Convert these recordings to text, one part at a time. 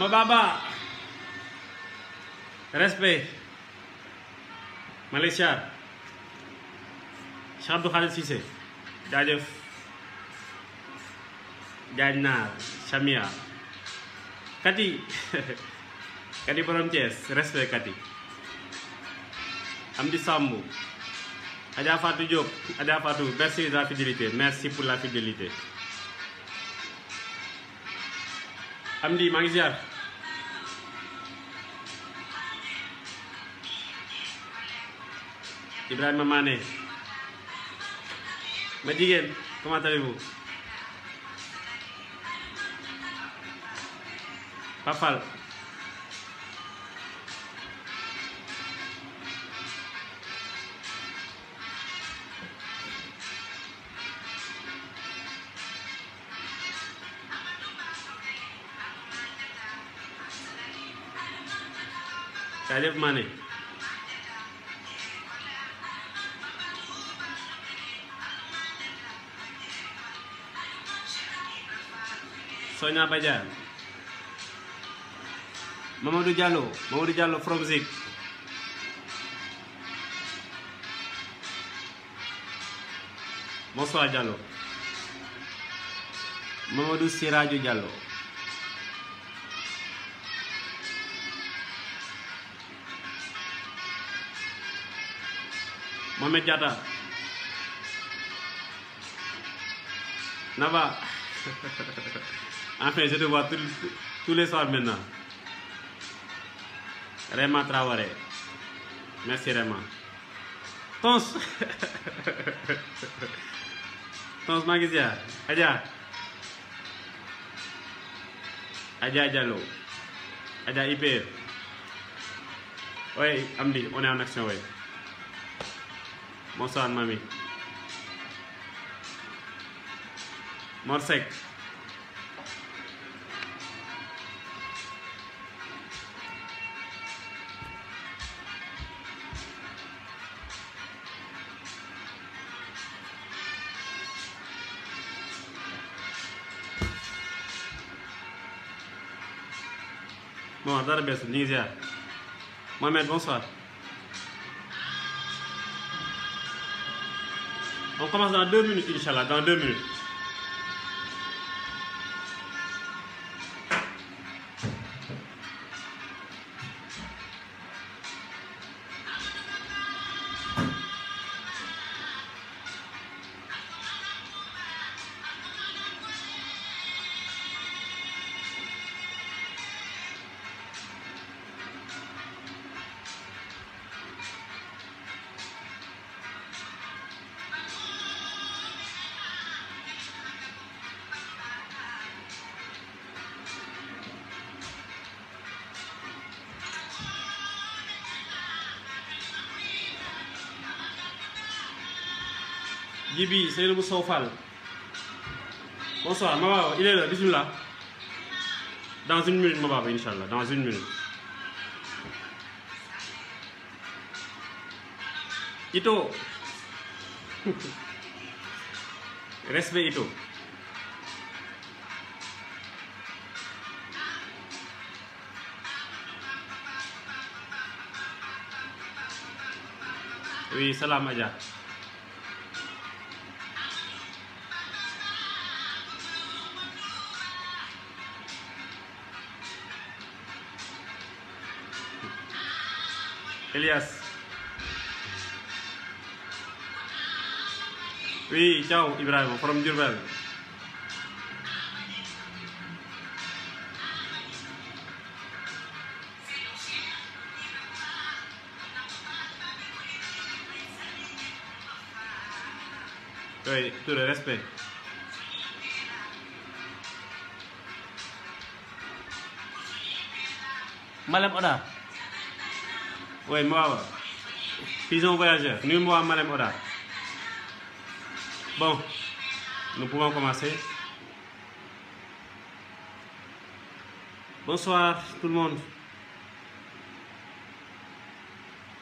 ma baba. Respect Malaysia. Abdou Khalid Cissé jaajëf Kati. Kati borom Thiès respect Kati. Amdi Sambou Adja Fatou Diop Adja Fatou merci de la fidélité. Merci pour la fidélité. Amdi maa ngi ziar Ibrahima Mané ma jigéen comment allez-vous Papal jaajëf Mané Sonia Badiane. Mamadou Diallo Mamadou Diallo from Zik. Bonsoir Diallo. Mamadou Siradio Diallo. Mohamed Diatta. Naba enfin je te vois tous, les soirs maintenant. Traoré. Merci Réma Tons. Tons ziar. Adja. Adja Diallo. Adja IPR oui on est en action oui bonsoir mami Mor Mohamed bonsoir. On commence dans deux minutes Inch'Allah dans deux minutes Djibi Seynabou Sow Fall. Bonsoir Mababa il est là bismillah. Dans une minute Mababa Inch'Allah dans une minute. Ito. Respect Ito. Oui salam Adja Elias. Oui, ciao Ibrahim from Durbel. Oui, tout le respect. Malam Ona. Oui, moi, Pigeon voyageur, numéro Malem Oda. Bon, nous pouvons commencer. Bonsoir tout le monde.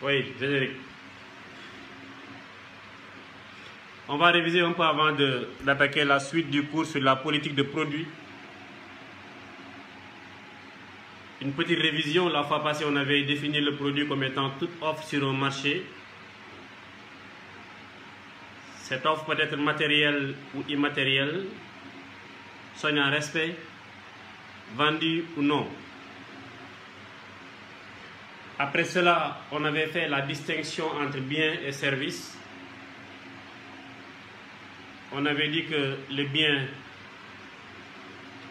Oui, générique. On va réviser un peu avant d'attaquer la suite du cours sur la politique de produits. Une petite révision. La fois passée, on avait défini le produit comme étant toute offre sur un marché. Cette offre peut être matérielle ou immatérielle, soignant respect, vendue ou non. Après cela, on avait fait la distinction entre biens et services. On avait dit que le bien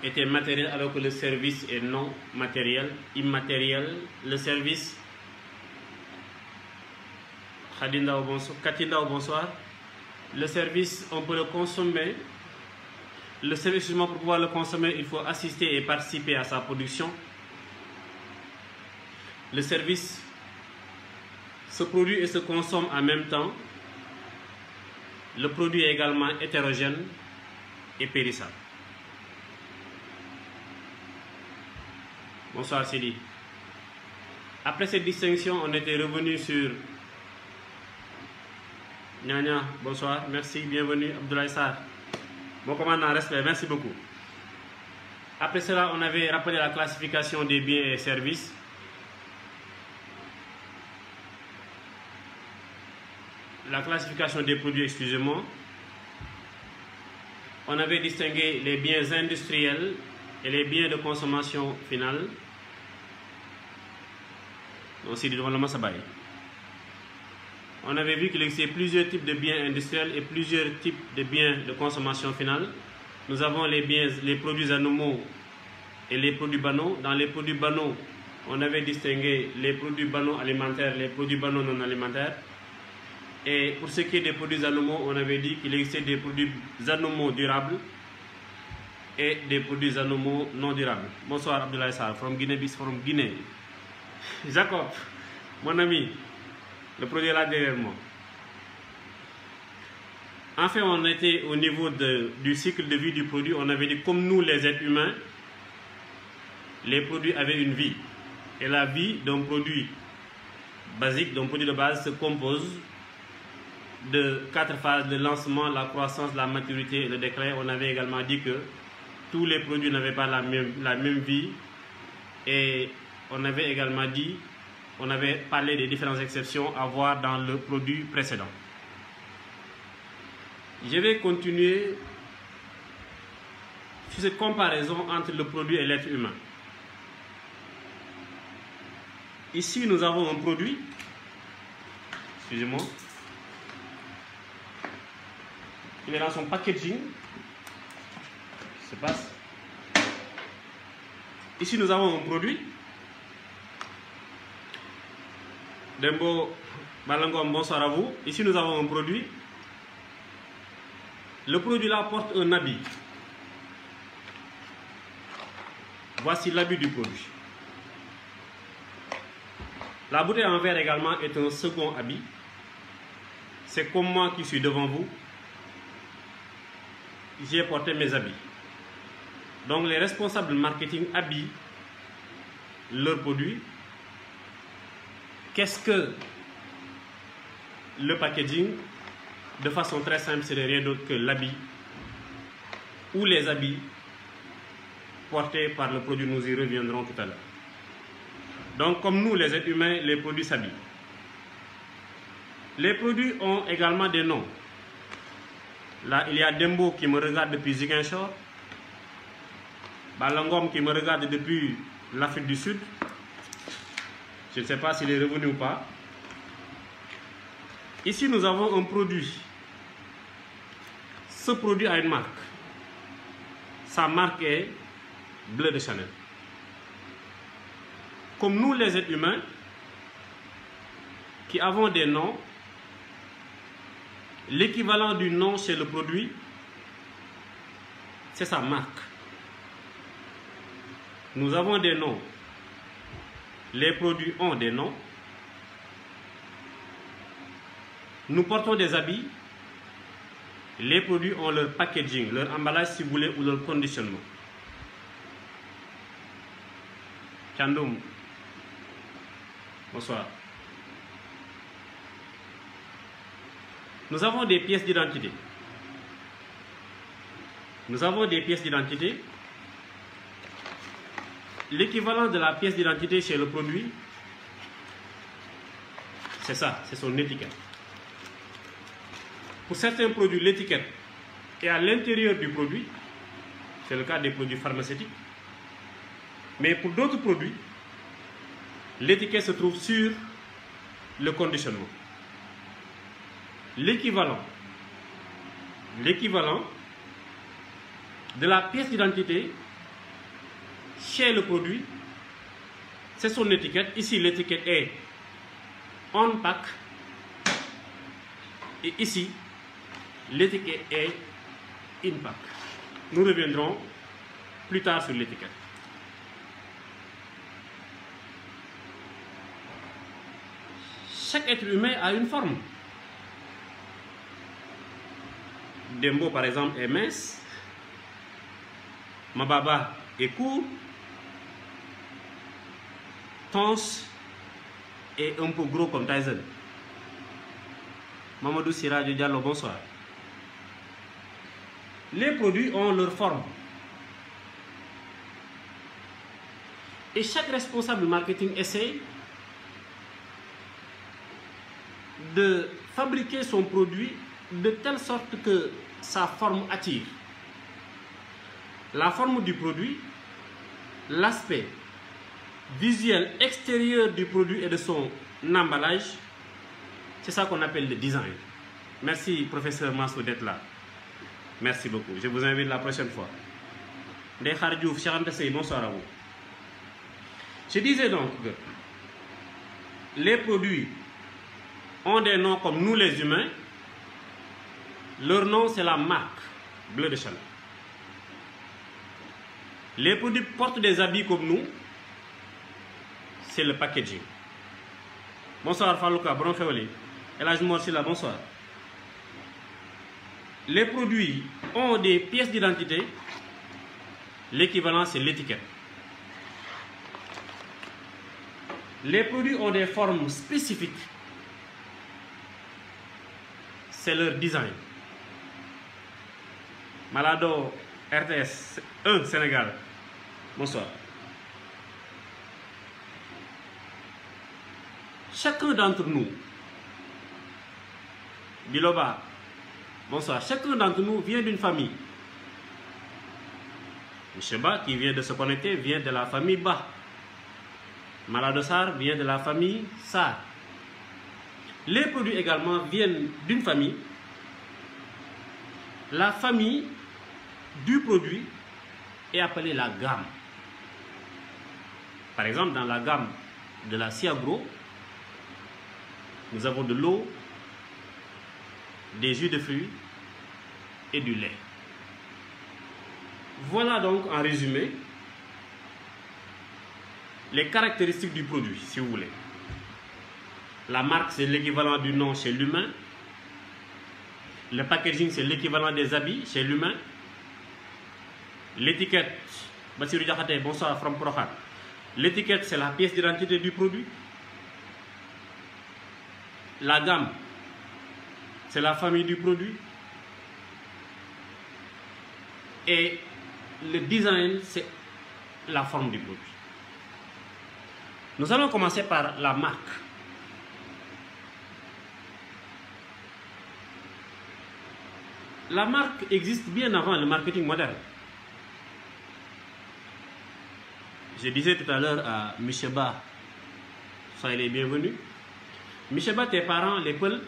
était matériel alors que le service est non matériel, immatériel. Le service, Khadinda bonsoir. Bonsoir. Le service, on peut le consommer. Le service, pour pouvoir le consommer, il faut assister et participer à sa production. Le service se produit et se consomme en même temps. Le produit est également hétérogène et périssable. Bonsoir Sidi. Après cette distinction, on était revenu sur Nyanya, bonsoir, merci, bienvenue, Abdoulaye Sarr. Mon commandant, respect, merci beaucoup. Après cela, on avait rappelé la classification des biens et services. La classification des produits, excusez-moi. On avait distingué les biens industriels et les biens de consommation finale. On avait vu qu'il existait plusieurs types de biens industriels et plusieurs types de biens de consommation finale. Nous avons les biens, les produits animaux et les produits banaux. Dans les produits banaux, on avait distingué les produits banaux alimentaires, les produits banaux non alimentaires. Et pour ce qui est des produits animaux, on avait dit qu'il existait des produits animaux durables et des produits animaux non durables. Bonsoir Abdoulaye Sarr, from Guinée bis from Guinée. Jacob, mon ami, le produit est là derrière moi. Enfin, on était au niveau du cycle de vie du produit. On avait dit, comme nous, les êtres humains, les produits avaient une vie. Et la vie d'un produit basique, d'un produit de base, se compose de quatre phases de lancement, la croissance, la maturité et le déclin. On avait également dit que tous les produits n'avaient pas la même, la même vie. Et on avait également dit on avait parlé des différentes exceptions à voir dans le produit précédent. Je vais continuer sur cette comparaison entre le produit et l'être humain. Ici, nous avons un produit. Excusez-moi. Il est dans son packaging. Se passe. Ici, nous avons un produit. Dembo Balangom, bonsoir à vous. Ici, nous avons un produit. Le produit là porte un habit. Voici l'habit du produit. La bouteille en verre également est un second habit. C'est comme moi qui suis devant vous. J'ai porté mes habits. Donc les responsables marketing habillent leurs produits Qu'est-ce que le packaging? De façon très simple, c'est rien d'autre que l'habit ou les habits portés par le produit. Nous y reviendrons tout à l'heure. Donc, comme nous, les êtres humains, les produits s'habillent. Les produits ont également des noms. Là, il y a Dembo qui me regarde depuis Ziguinchor. Balangom qui me regarde depuis l'Afrique du Sud. Je ne sais pas s'il est revenu ou pas. Ici, nous avons un produit. Ce produit a une marque. Sa marque est Bleu de Chanel. Comme nous, les êtres humains, qui avons des noms, l'équivalent du nom chez le produit, c'est sa marque. Nous avons des noms les produits ont des noms. Nous portons des habits. Les produits ont leur packaging, leur emballage si vous voulez ou leur conditionnement. Chandoum. Bonsoir. Nous avons des pièces d'identité. Nous avons des pièces d'identité l'équivalent de la pièce d'identité chez le produit, c'est ça, c'est son étiquette. Pour certains produits, l'étiquette est à l'intérieur du produit, c'est le cas des produits pharmaceutiques. Mais pour d'autres produits, l'étiquette se trouve sur le conditionnement. L'équivalent, l'équivalent de la pièce d'identité chez le produit, c'est son étiquette. Ici, l'étiquette est on pack. Et ici, l'étiquette est in pack. Nous reviendrons plus tard sur l'étiquette. Chaque être humain a une forme. Dembo, par exemple, est mince. Mababa est court. Tons est un peu gros comme Tyson. Mamadou Sirajo Diallo, bonsoir. Les produits ont leur forme. Et chaque responsable marketing essaie de fabriquer son produit de telle sorte que sa forme attire. La forme du produit, l'aspect visuel extérieur du produit et de son emballage, c'est ça qu'on appelle le design. Merci, professeur Massou, d'être là. Merci beaucoup. Je vous invite la prochaine fois. vous. Je disais donc que les produits ont des noms comme nous les humains. Leur nom, c'est la marque Bleu de Chanel. Les produits portent des habits comme nous. C'est le packaging. Bonsoir Falouka, bon là, je là, bonsoir. Les produits ont des pièces d'identité. L'équivalent, c'est l'étiquette. Les produits ont des formes spécifiques. C'est leur design. Malado RTS 1 Sénégal. Bonsoir. Chacun d'entre nous, Biloba, bonsoir, chacun d'entre nous vient d'une famille. M. Qui vient de se connecter, vient de la famille Ba. Maladosar vient de la famille Sar. Les produits également viennent d'une famille. La famille du produit est appelée la gamme. Par exemple, dans la gamme de la Ciagro, nous avons de l'eau, des jus de fruits et du lait. Voilà donc en résumé les caractéristiques du produit, si vous voulez. La marque, c'est l'équivalent du nom chez l'humain. Le packaging, c'est l'équivalent des habits chez l'humain. L'étiquette, bonsoir from L'étiquette, c'est la pièce d'identité du produit. La gamme, c'est la famille du produit. Et le design, c'est la forme du produit. Nous allons commencer par la marque. La marque existe bien avant le marketing moderne. Je disais tout à l'heure à M. Ba, soyez les bienvenus. M. Ba, tes parents, les Peuls,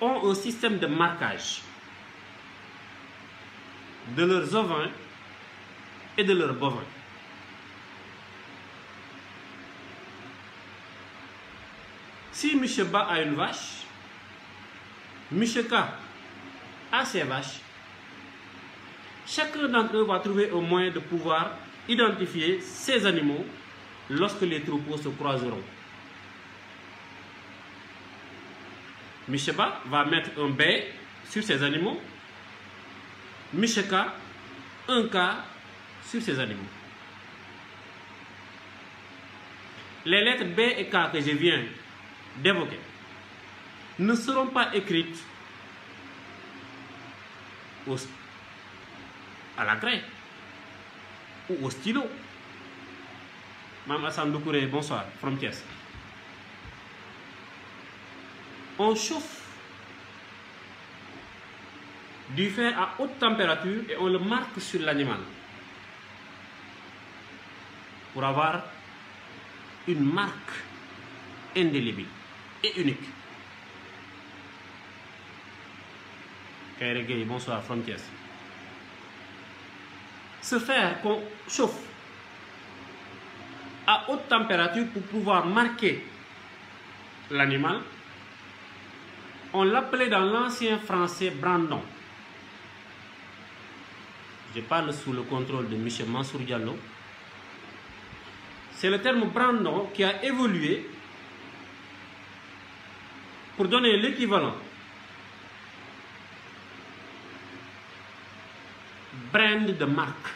ont un système de marquage de leurs ovins et de leurs bovins. Si M. Ba a une vache, M. K a ses vaches, chacun d'entre eux va trouver un moyen de pouvoir identifier ces animaux lorsque les troupeaux se croiseront. M. Ba va mettre un B sur ces animaux, M. K un K sur ces animaux. Les lettres B et K que je viens d'évoquer ne seront pas écrites à la craie. ou au stylo. Mme Hassan Doukouré, bonsoir, from Thiès. On chauffe du fer à haute température et on le marque sur l'animal pour avoir une marque indélébile et unique. Bonsoir, from. Ce fer qu'on chauffe à haute température pour pouvoir marquer l'animal, on l'appelait dans l'ancien français brandon. Je parle sous le contrôle de M. Mansour Diallo. C'est le terme brandon qui a évolué pour donner l'équivalent brand de marque.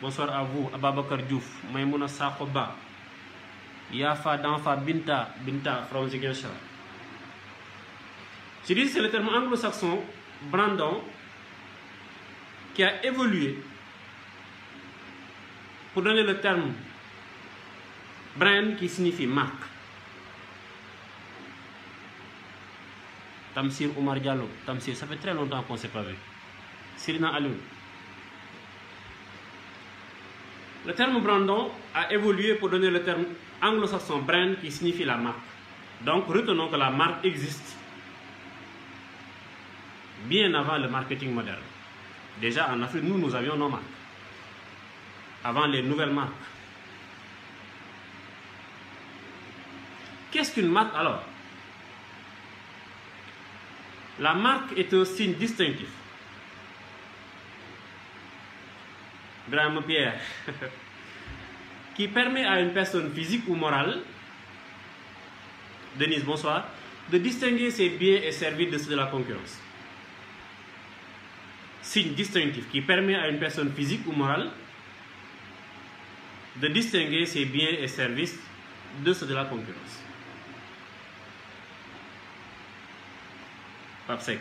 Bonsoir à vous, Ababakar Diouf, Maïmouna Sakoba, Yafa Danfa Binta, Binta from c'est le terme anglo-saxon brandon qui a évolué pour donner le terme brand qui signifie marque. Tamsir Omar Diallo, Tamsir, ça fait très longtemps qu'on ne s'est pas vu. Sirina Alou. Le terme brandon a évolué pour donner le terme anglo-saxon brand qui signifie la marque. Donc retenons que la marque existe bien avant le marketing moderne. Déjà en Afrique, nous, nous avions nos marques. Avant les nouvelles marques. Qu'est-ce qu'une marque alors? La marque est un signe distinctif. Graham Pierre, qui permet à une personne physique ou morale, Denise, bonsoir, de distinguer ses biens et services de ceux de la concurrence. Signe distinctif qui permet à une personne physique ou morale de distinguer ses biens et services de ceux de la concurrence. Papsec.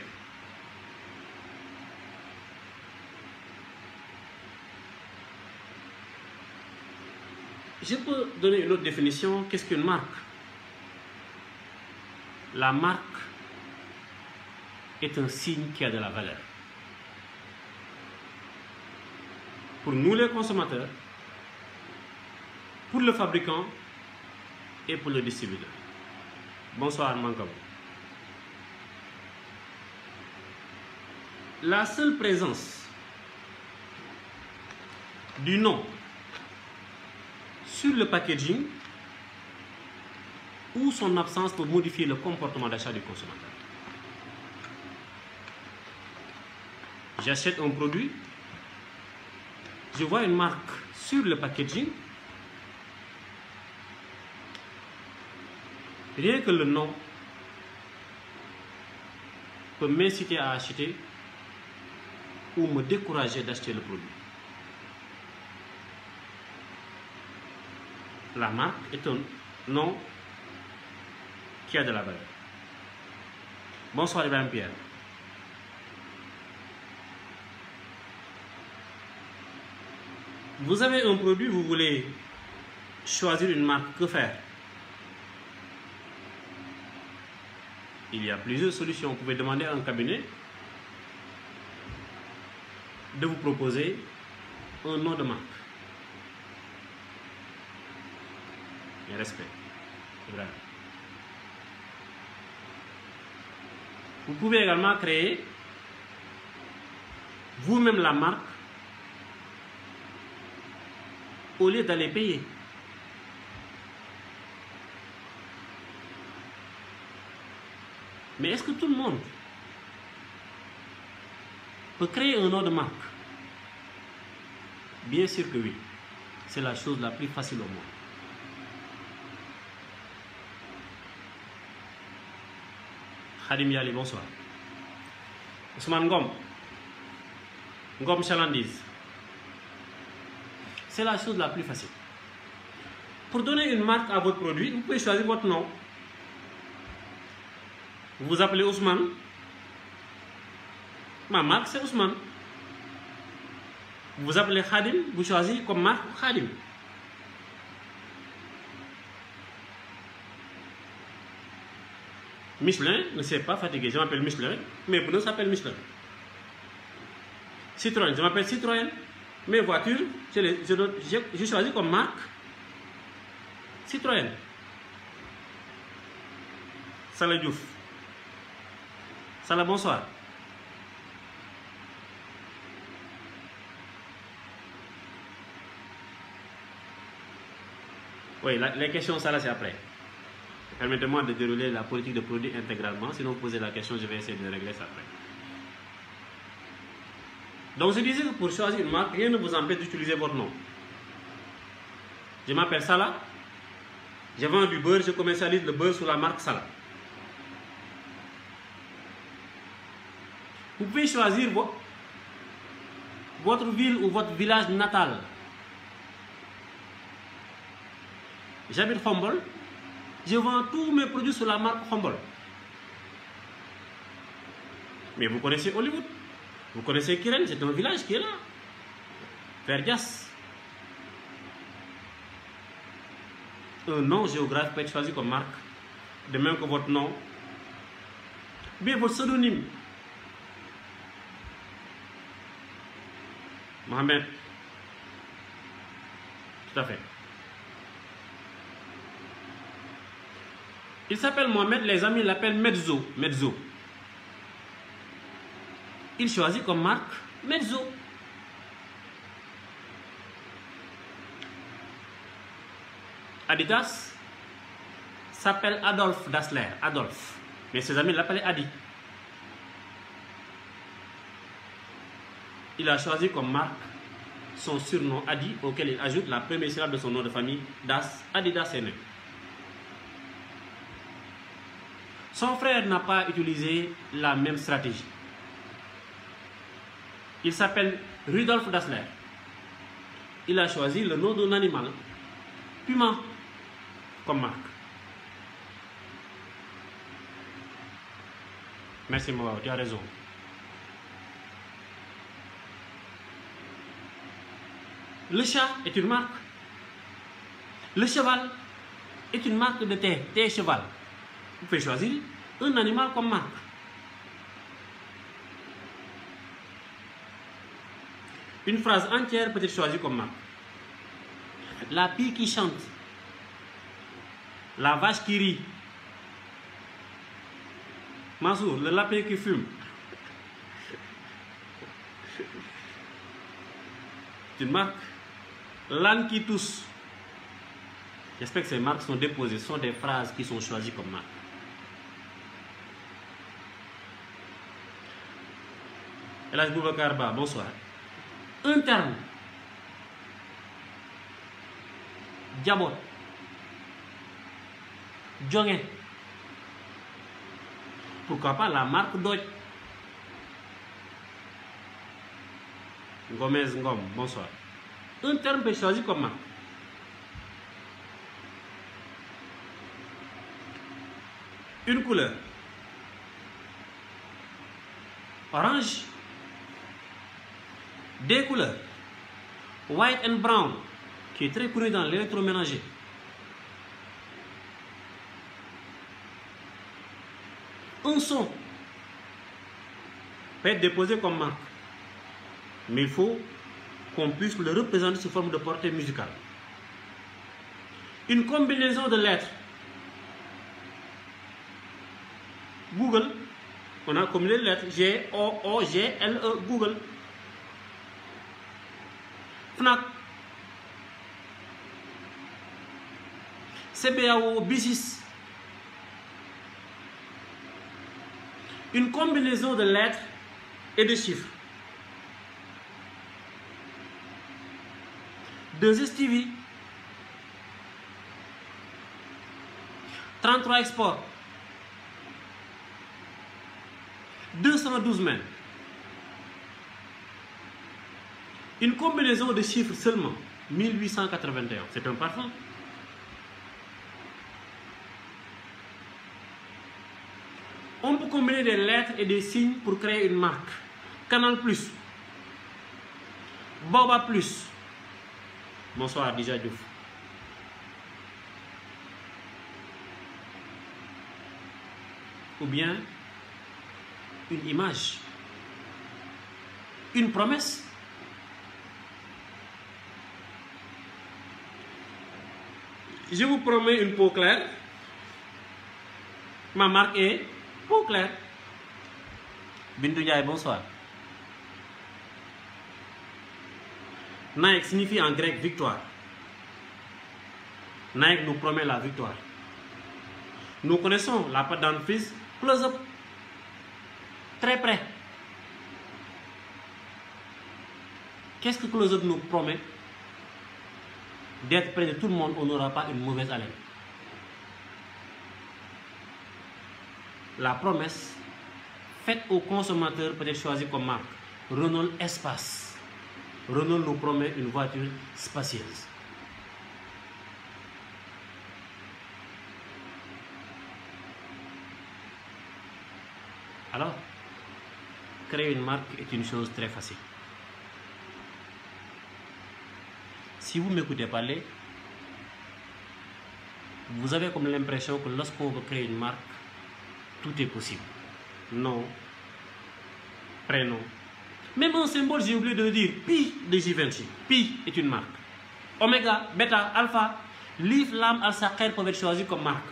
Je peux donner une autre définition. Qu'est-ce qu'une marque? La marque est un signe qui a de la valeur. Pour nous les consommateurs, pour le fabricant et pour le distributeur. Bonsoir Mankabou. La seule présence du nom sur le packaging ou son absence peut modifier le comportement d'achat du consommateur. J'achète un produit, je vois une marque sur le packaging, rien que le nom peut m'inciter à acheter ou me décourager d'acheter le produit. La marque est un nom qui a de la valeur. Bonsoir Ibrahim Pierre. Vous avez un produit, vous voulez choisir une marque, que faire? Il y a plusieurs solutions. Vous pouvez demander à un cabinet de vous proposer un nom de marque. Respect. Vous pouvez également créer vous-même la marque au lieu d'aller payer. Mais est-ce que tout le monde peut créer un nom de marque? Bien sûr que oui. C'est la chose la plus facile au monde. Khadim Yali, bonsoir. Ousmane Ngom. Ngom Chalandise. C'est la chose la plus facile. Pour donner une marque à votre produit, vous pouvez choisir votre nom. Vous vous appelez Ousmane. Ma marque, c'est Ousmane. Vous vous appelez Khadim, vous choisissez comme marque Khadim. Michelin ne s'est pas fatigué, je m'appelle Michelin, mes pneus s'appellent Michelin. Citroën, je m'appelle Citroën, mes voitures, je, les, je, choisis comme marque Citroën. Salah Diouf. Salah, bonsoir. Oui, la, les questions, ça là, c'est après. Permettez-moi de dérouler la politique de produit intégralement. Sinon, vous posez la question, je vais essayer de régler ça après. Donc, je disais que pour choisir une marque, rien ne vous empêche d'utiliser votre nom. Je m'appelle Salah. Je vends du beurre, je commercialise le beurre sous la marque Salah. Vous pouvez choisir vo votre ville ou votre village natal. J'habite Khombol. Je vends tous mes produits sous la marque Khombol. Mais vous connaissez Hollywood. Vous connaissez Kiren, c'est un village qui est là. Verdias. Un nom géographique peut être choisi comme marque. De même que votre nom. Bien votre pseudonyme. Mohamed. Tout à fait. Il s'appelle Mohamed, les amis l'appellent Mezzo. Mezzo. Il choisit comme marque Mezzo. Adidas s'appelle Adolphe Dassler. Adolphe. Mais ses amis l'appellent Adi. Il a choisi comme marque son surnom Adi, auquel il ajoute la première syllabe de son nom de famille, Das, Adidas est Son frère n'a pas utilisé la même stratégie. Il s'appelle Rudolf Dassler. Il a choisi le nom d'un animal, Puma, comme marque. Merci Moa, tu as raison. Le chat est une marque. Le cheval est une marque de thé, thé cheval. Vous pouvez choisir un animal comme marque. Une phrase entière peut être choisie comme marque. La pie qui chante. La vache qui rit. Mansour, le lapin qui fume. Une marque. L'âne qui tousse. J'espère que ces marques sont déposées, ce sont des phrases qui sont choisies comme marques. Boubacar Ba, bonsoir. Un terme. Diabot. Djongé. Pourquoi pas la marque Dodge Gomez Ngom, bonsoir. Un terme peut être choisi comme marque. Une couleur. Orange. Des couleurs. White and brown, qui est très connu dans l'électroménager. Un son peut être déposé comme marque. Mais il faut qu'on puisse le représenter sous forme de portée musicale. Une combinaison de lettres. Google, on a combiné les lettres G, O, O, G, L, E, Google. FNAC. CBAO, BISIS. Une combinaison de lettres et de chiffres. Deux STV. 33 exports. 212 mains. Une combinaison de chiffres seulement. 1881. C'est un parfum. On peut combiner des lettres et des signes pour créer une marque. Canal Plus. Boba Plus. Bonsoir, déjà Diouf. Ou bien une image, une promesse. Je vous promets une peau claire. Ma marque est peau claire. Bintou Ndiaye, bonsoir. Nike signifie en grec victoire. Nike nous promet la victoire. Nous connaissons la pâte dentifrice close-up. Très près. Qu'est-ce que close-up nous promet? D'être près de tout le monde, on n'aura pas une mauvaise haleine. La promesse faite aux consommateurs peut être choisie comme marque. Renault Espace. Renault nous promet une voiture spacieuse. Alors, créer une marque est une chose très facile. Si vous m'écoutez parler, vous avez comme l'impression que lorsqu'on veut créer une marque, tout est possible. Nom, prénom. Même un symbole, j'ai oublié de le dire, Pi de Givenchy. Pi est une marque. Oméga, Beta, Alpha, Leaf, Lam, Al-Saqer peuvent être choisis comme marque.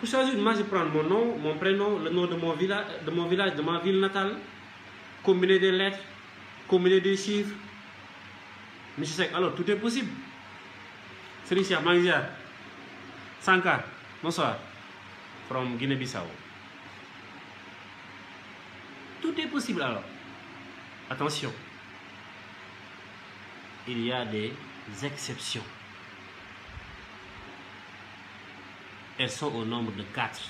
Pour choisir une je prends mon nom, mon prénom, le nom de mon village, de, mon village, de ma ville natale, combiner des lettres, combiner des chiffres. Monsieur Sek, alors tout est possible. Serigne Mangzia, Sankar, bonsoir, from Guinée-Bissau. Tout est possible alors. Attention, il y a des exceptions. Elles sont au nombre de quatre.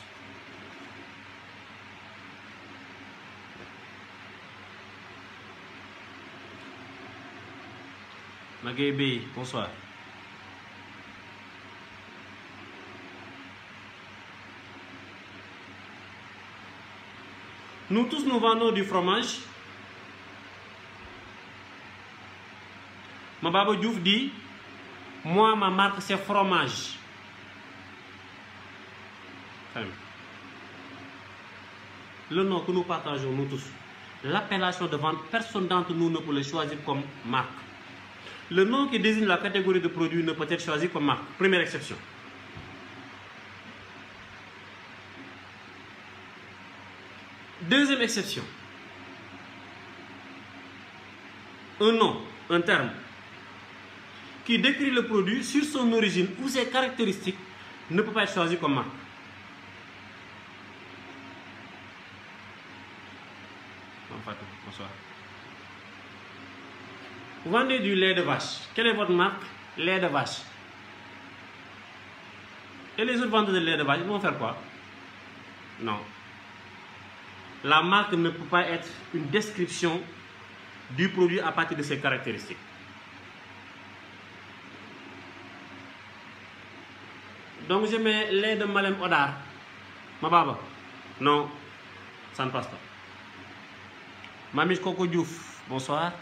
Magébé, bonsoir. Nous tous nous vendons du fromage. Mababa Diouf dit Moi, ma marque, c'est fromage. Le nom que nous partageons, nous tous, l'appellation de vente, personne d'entre nous ne peut le choisir comme marque. Le nom qui désigne la catégorie de produits ne peut être choisi comme marque. Première exception. Deuxième exception. Un nom, un terme, qui décrit le produit sur son origine ou ses caractéristiques ne peut pas être choisi comme marque. Bonsoir. Vous vendez du lait de vache. Quelle est votre marque? Lait de vache. Et les autres vendeurs de lait de vache, ils vont faire quoi? Non. La marque ne peut pas être une description du produit à partir de ses caractéristiques. Donc je mets lait de Malem Odar. Ma baba. Non, ça ne passe pas. Mamie Coco Diouf, bonsoir.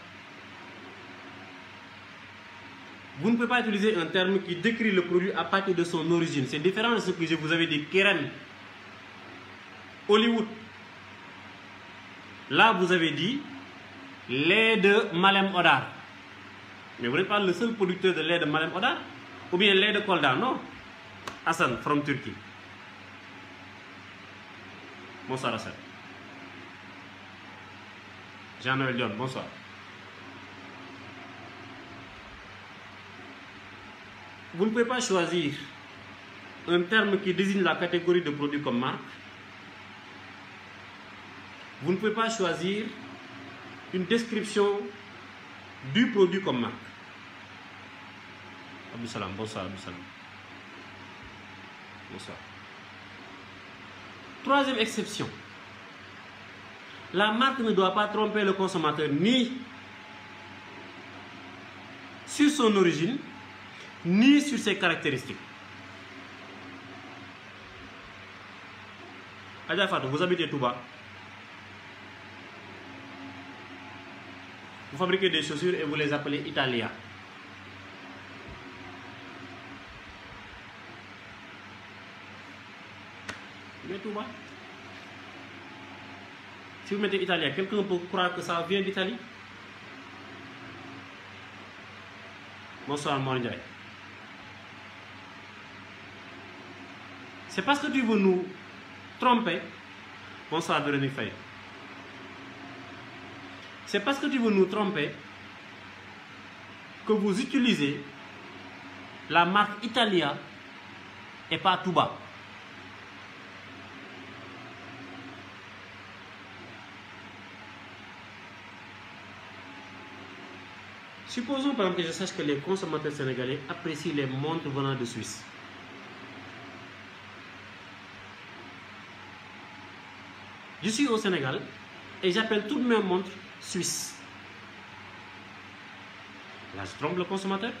Vous ne pouvez pas utiliser un terme qui décrit le produit à partir de son origine. C'est différent de ce que je vous avais dit, Keren, Hollywood. Là, vous avez dit lait de Malem Odar. Mais vous n'êtes pas le seul producteur de lait de Malem Odar? Ou bien lait de Kolda, non? Hassan, from Turkey. Bonsoir Hassan. Jean-Noël Dion, bonsoir. Vous ne pouvez pas choisir un terme qui désigne la catégorie de produits comme marque. Vous ne pouvez pas choisir une description du produit comme marque. Abdou Salam, bonsoir Abdou Salam. Bonsoir. Troisième exception. La marque ne doit pas tromper le consommateur ni sur son origine, ni sur ses caractéristiques. Adja vous habitez Touba. Vous fabriquez des chaussures et vous les appelez Italia. Mais Touba? Si vous mettez Italia, quelqu'un peut croire que ça vient d'Italie? Bonsoir Mordiaï. C'est parce que tu veux nous tromper? Bonsoir Véronique Faye. C'est parce que tu veux nous tromper que vous utilisez la marque Italia et pas Touba. Supposons par exemple que je sache que les consommateurs sénégalais apprécient les montres venant de Suisse. Je suis au Sénégal et j'appelle toutes mes montres suisses. Là, je trompe le consommateur.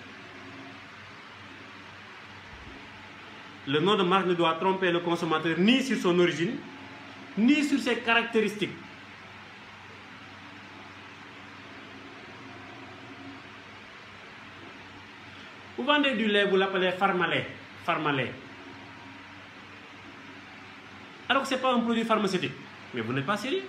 Le nom de marque ne doit tromper le consommateur ni sur son origine, ni sur ses caractéristiques. Vous vendez du lait, vous l'appelez Pharmalait. Pharmalait. Alors que ce n'est pas un produit pharmaceutique. Mais vous n'êtes pas sérieux.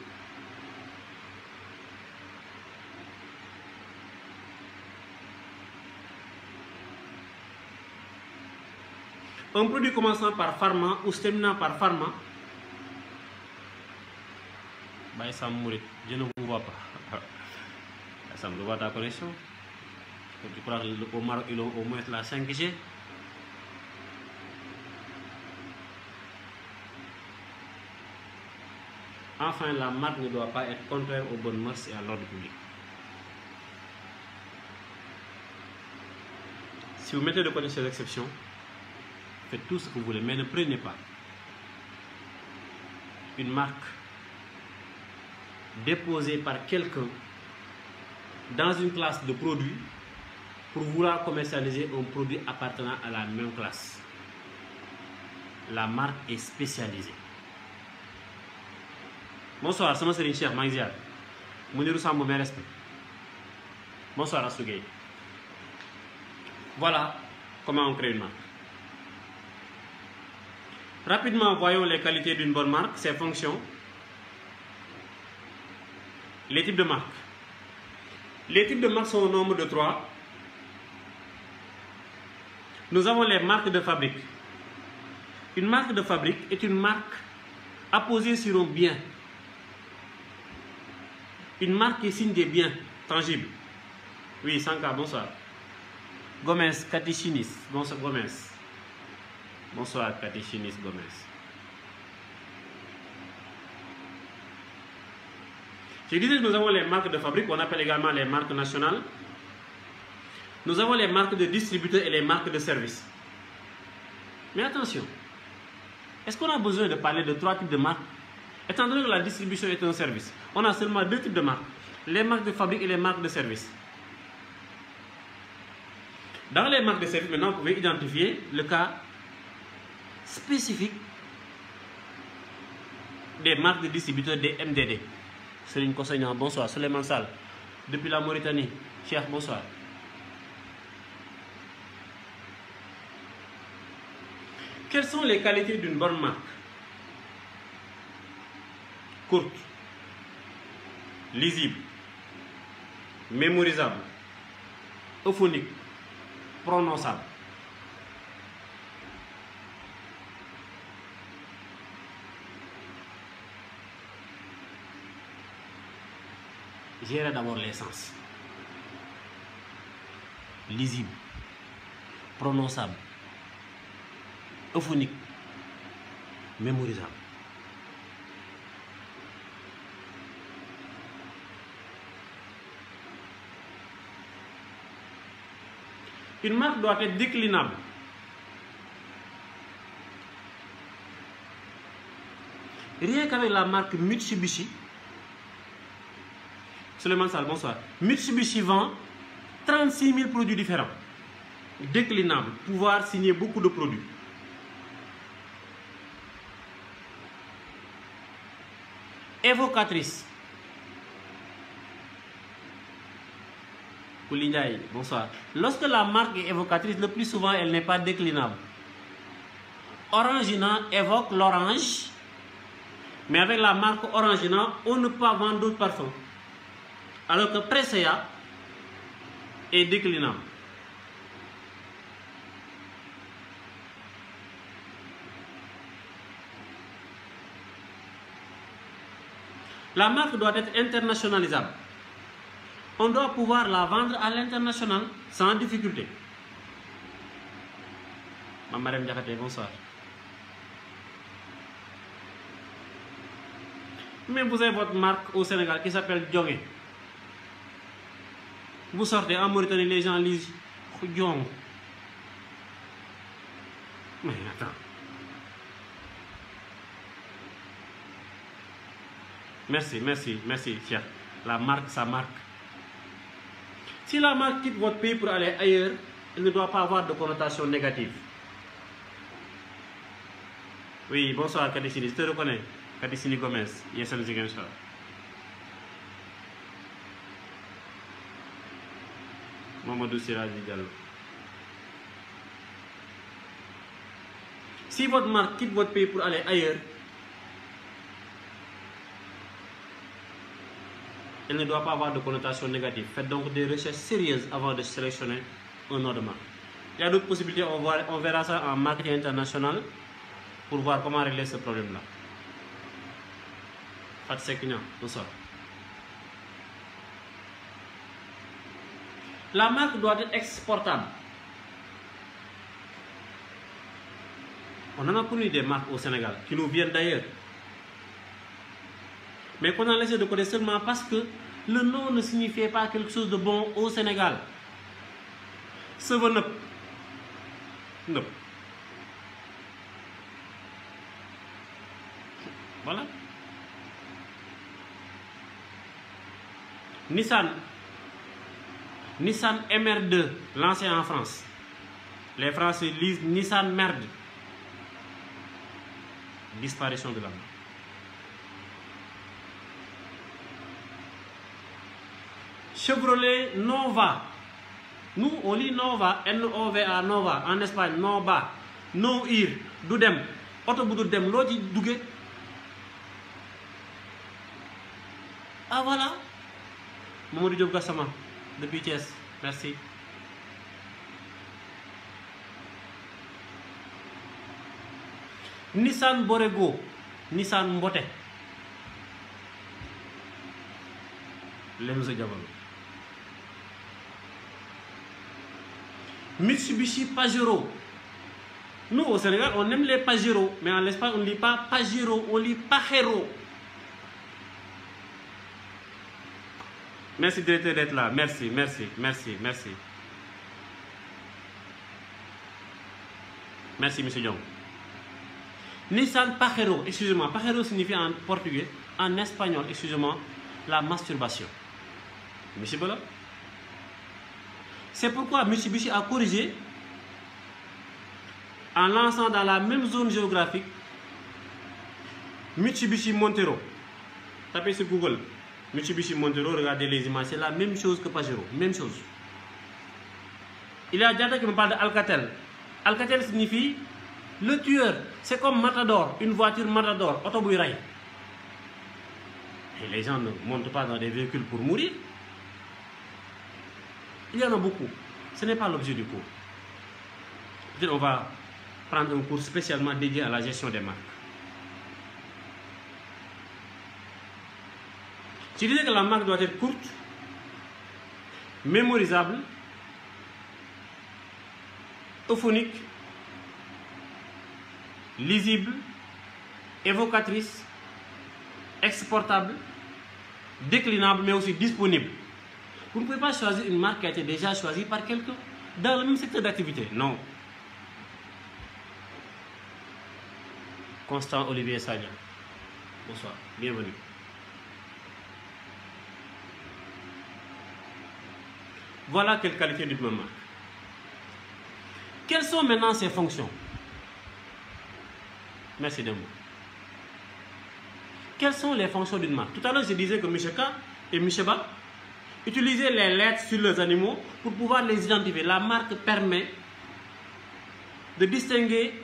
Un produit commençant par pharma ou se terminant par pharma. Bah, ça mourir. Je ne vous vois pas. Ça me voit ta connexion. Je crois qu'au Maroc, au moins la 5G. Enfin, la marque ne doit pas être contraire aux bonnes mœurs et à l'ordre public. Si vous mettez de côté ces exceptions, faites tout ce que vous voulez, mais ne prenez pas une marque déposée par quelqu'un dans une classe de produits pour vouloir commercialiser un produit appartenant à la même classe. La marque est spécialisée. Bonsoir, c'est Serigne Cheikh maa ngi mes respects. Bonsoir voilà comment on crée une marque. Rapidement voyons les qualités d'une bonne marque ses fonctions les types de marques. Les types de marques sont au nombre de trois nous avons les marques de fabrique une marque de fabrique est une marque apposée sur un bien une marque qui signe des biens tangibles. Oui, Sanka, bonsoir. Gomez, Katichinis, bonsoir Gomez. Bonsoir Katichinis Gomez. Je disais que nous avons les marques de fabrique, on appelle également les marques nationales. Nous avons les marques de distributeurs et les marques de services. Mais attention, est-ce qu'on a besoin de parler de trois types de marques? Étant donné que la distribution est un service, on a seulement deux types de marques, les marques de fabrique et les marques de service. Dans les marques de service, maintenant, vous pouvez identifier le cas spécifique des marques de distributeurs des MDD. Céline Kossignan, bonsoir. Suleiman Sall, depuis la Mauritanie. Cheikh, bonsoir. Quelles sont les qualités d'une bonne marque? Courte, lisible, mémorisable, euphonique, prononçable. Gérer d'abord les sens. Lisible, prononçable, euphonique, mémorisable. Une marque doit être déclinable. Rien qu'avec la marque Mitsubishi, Suleiman Sall, bonsoir. Mitsubishi vend 36 000 produits différents. déclinable, pouvoir signer beaucoup de produits. Bonsoir. Lorsque la marque est évocatrice, le plus souvent, elle n'est pas déclinable. Orangina évoque l'orange, mais avec la marque Orangina, on ne peut pas vendre d'autres parfums. Alors que Presea est déclinable. La marque doit être internationalisable. On doit pouvoir la vendre à l'international sans difficulté. Mamarem Diakate, bonsoir. Mais vous avez votre marque au Sénégal qui s'appelle Djongé. Vous sortez en Mauritanie, les gens lisent Djong. Mais attends. Merci, merci, merci, Cheikh. La marque, sa marque. Si la marque quitte votre pays pour aller ailleurs, elle ne doit pas avoir de connotation négative. Oui, bonsoir Kadissini, je te reconnais. Kadissini Gomez, Yesen Ziguinchor. Mamadou Siraji Diallo. Si votre marque quitte votre pays pour aller ailleurs, elle ne doit pas avoir de connotation négative. Faites donc des recherches sérieuses avant de sélectionner un marque. Il y a d'autres possibilités, on, on verra ça en marketing international pour voir comment régler ce problème-là. La marque doit être exportable. On en a connu des marques au Sénégal qui nous viennent d'ailleurs. Mais qu'on a laissé de côté seulement parce que le nom ne signifiait pas quelque chose de bon au Sénégal. Seven. Up. Voilà. Nissan. Nissan MR2, lancé en France. Les Français lisent Nissan Merde. Disparition de la marque. Chevrolet Nova. Nous, on lit Nova, N-O-V-A, Nova. En Espagne, Nova. No Ir, du dem. Auto bu du dem, loo ci duggee. Ah voilà. Mamadou Diop Gassama, depuis Thiès. Merci. Nissan Borrego, Nissan Mbote. Mitsubishi Pajero. Nous, au Sénégal, on aime les Pajero, mais en Espagne, on ne lit pas Pajero, on lit Pajero. Merci, d'être là. Merci, merci, merci, merci. Merci, monsieur Diong. Nissan Pajero, excusez-moi, Pajero signifie en portugais, en espagnol, excusez-moi, la masturbation. Monsieur Bola C'est pourquoi Mitsubishi a corrigé en lançant dans la même zone géographique Mitsubishi Montero. Tapez sur Google Mitsubishi Montero, regardez les images, c'est la même chose que Pajero, même chose. Il y a Diata qui me parle de Alcatel. Signifie le tueur. C'est comme Matador, une voiture Matador, autobouiraille. Et les gens ne montent pas dans des véhicules pour mourir. Il y en a beaucoup. Ce n'est pas l'objet du cours. Peut-être on va prendre un cours spécialement dédié à la gestion des marques. Je disais que la marque doit être courte, mémorisable, euphonique, lisible, évocatrice, exportable, déclinable, mais aussi disponible. Vous ne pouvez pas choisir une marque qui a été déjà choisie par quelqu'un dans le même secteur d'activité. Non. Constant Olivier Sagna. Bonsoir, bienvenue. Voilà quelle qualité d'une marque. Quelles sont maintenant ses fonctions? Merci de moi. Quelles sont les fonctions d'une marque? Tout à l'heure, je disais que M. K et M. Ba utilisaient les lettres sur leurs animaux pour pouvoir les identifier. La marque permet de distinguer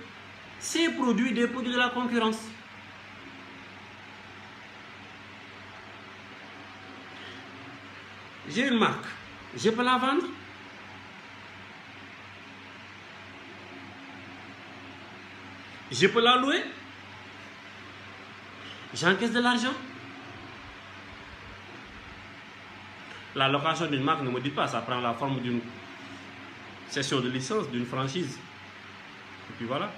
ces produits des produits de la concurrence. J'ai une marque, je peux la vendre? Je peux la louer? J'encaisse de l'argent? La location d'une marque, ne me dit pas, ça prend la forme d'une cession de licence, d'une franchise. Et puis voilà.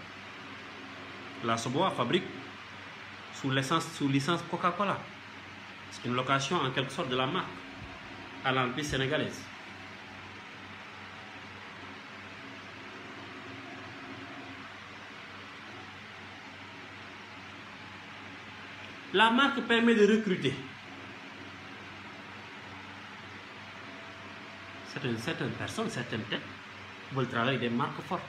La Soboa fabrique sous, sous licence Coca-Cola. C'est une location en quelque sorte de la marque à l'entreprise sénégalaise. La marque permet de recruter. Certaines, personnes, certaines têtes veulent travailler des marques fortes.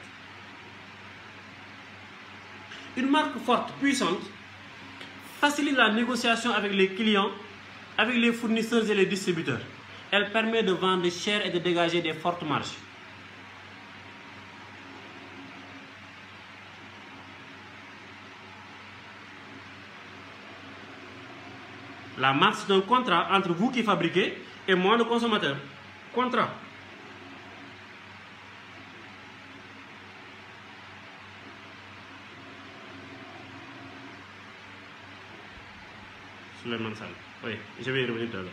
Une marque forte, puissante, facilite la négociation avec les clients, avec les fournisseurs et les distributeurs. Elle permet de vendre cher et de dégager des fortes marges. La marque, c'est un contrat entre vous qui fabriquez et moi, le consommateur. Contrat. Suleiman Sall. Oui, je vais y revenir tout à l'heure.